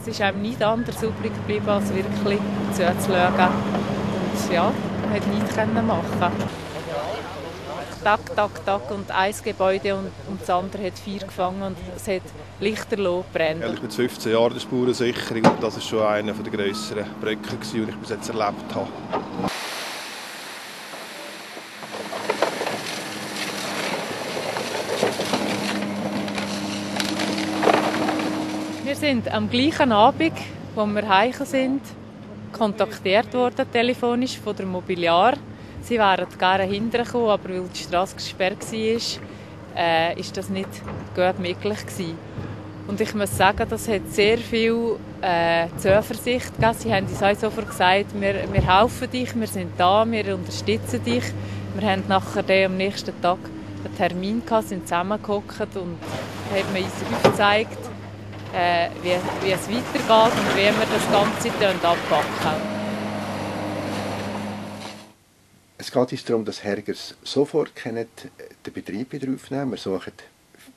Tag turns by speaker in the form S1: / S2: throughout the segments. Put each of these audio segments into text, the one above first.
S1: es ist einem nicht anders übrig geblieben, als wirklich zuzuschauen. Und ja, man hat nichts machen Tak, tak, tak und ein Gebäude und, und das andere hat vier gefangen und es hat lichterloh brennt.
S2: ich bin 15 Jahre der Spurensicherung und das war schon einer der grösseren Brücken, die ich bis jetzt erlebt habe.
S1: Wir sind am gleichen Abend, wo wir heim sind, kontaktiert worden telefonisch von der Mobiliar. Sie wären gerne hintergekommen, aber weil die Straße gesperrt war, äh, ist das nicht gut möglich gewesen. Und ich muss sagen, das hat sehr viel äh, Zuversicht gegeben. Sie haben uns auch sofort gesagt, wir, wir helfen dich, wir sind da, wir unterstützen dich. Wir haben nachher am nächsten Tag einen Termin gehabt, sind zusammengehockt und haben uns aufgezeigt, äh, wie, wie es weitergeht und wie wir das Ganze anpacken.
S3: Es geht uns darum, dass Hergers sofort den Betrieb wieder aufnehmen Wir suchen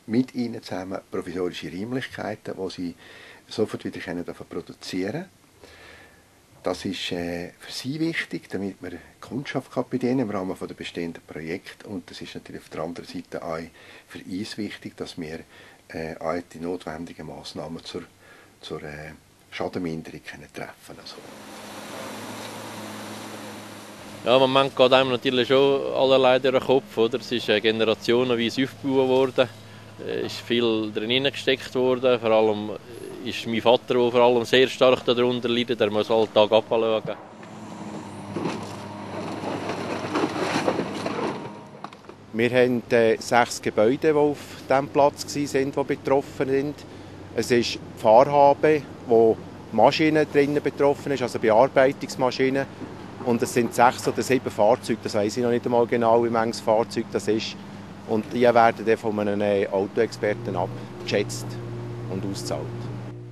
S3: mit ihnen zusammen provisorische Räumlichkeiten, wo sie sofort wieder können produzieren können. Das ist äh, für sie wichtig, damit wir Kundschaft bei denen im Rahmen der bestehenden Projekte und das ist natürlich auf der anderen Seite auch für uns wichtig, dass wir äh, auch die notwendigen Massnahmen zur, zur äh, Schadenminderung können treffen also.
S4: Ja, im Moment geht einem natürlich schon allerlei durch den Kopf. Oder? Es ist generationenweise aufgebaut worden. Es ist viel drin gesteckt worden. Vor allem ist mein Vater, der vor allem sehr stark darunter leidet. Er muss alle Tag abschauen.
S5: Wir haben äh, sechs Gebäude, die auf dem Platz waren, die betroffen sind. Es ist die Fahrhabe, wo Maschinen drinnen betroffen ist, also Bearbeitungsmaschinen. Und es sind sechs oder sieben Fahrzeuge, das weiß ich noch nicht einmal genau, wie manches Fahrzeug das ist. Und die werden dann von einem Autoexperten abgeschätzt und ausgezahlt.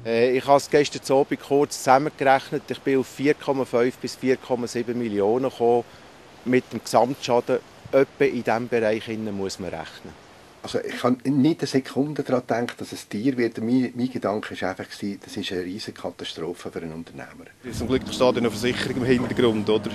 S5: Äh, ich habe es gestern Abend kurz zusammengerechnet. Ich bin auf 4,5 bis 4,7 Millionen gekommen mit dem Gesamtschaden etwa in diesem Bereich muss man rechnen.
S3: Also ich habe nicht eine Sekunde daran gedacht, dass es Tier wird. Mein, mein Gedanke war einfach, das ist eine riesige Katastrophe für einen Unternehmer.
S2: Zum Glück steht eine Versicherung im Hintergrund, oder?